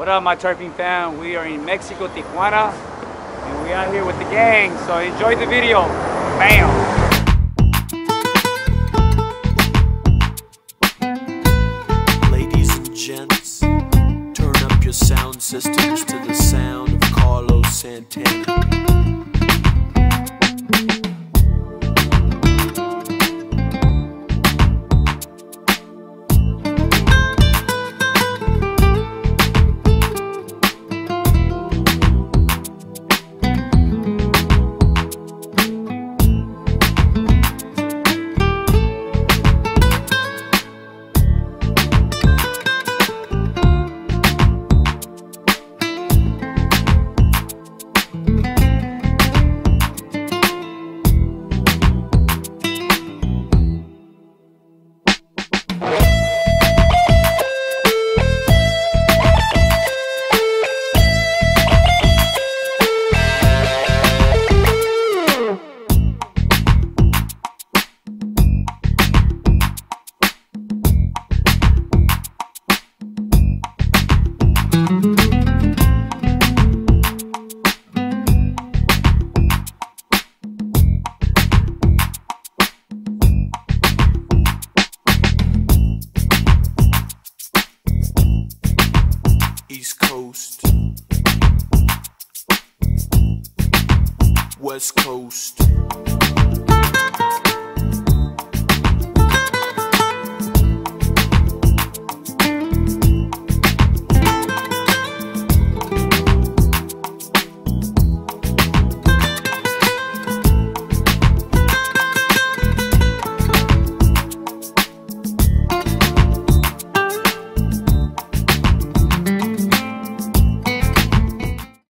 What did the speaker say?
What up, my TURFinc fam? We are in Mexico, Tijuana, and we out here with the gang. So enjoy the video. Bam! Ladies and gents, turn up your sound systems to the sound of Carlos Santana. East Coast, West Coast.